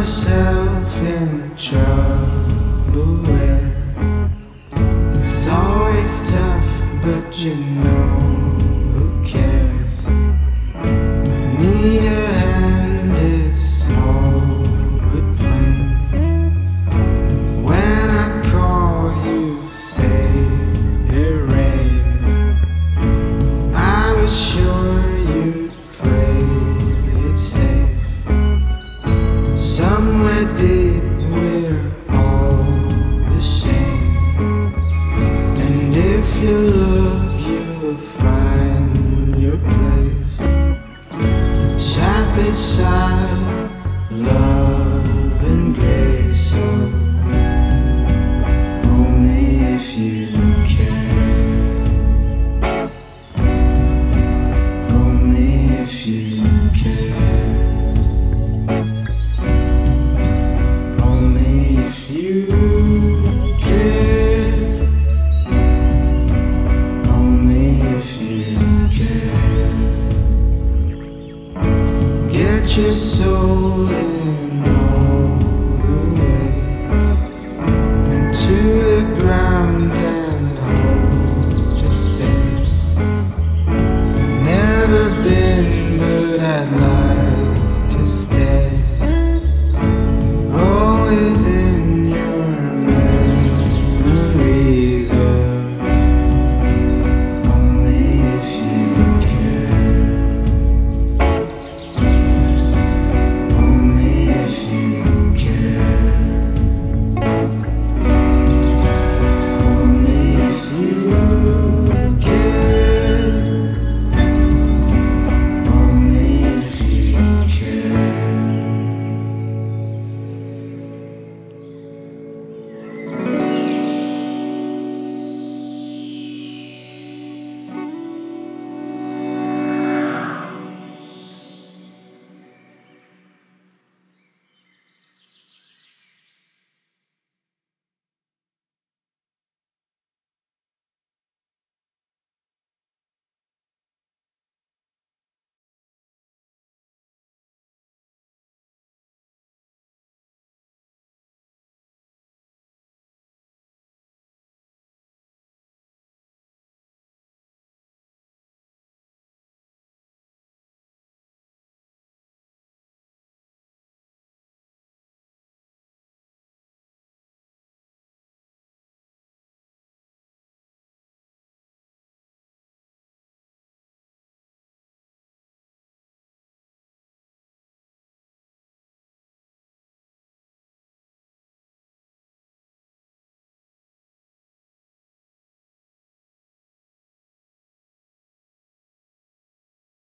myself in trouble. It's always tough, but you know. find your place. Side by side. your soul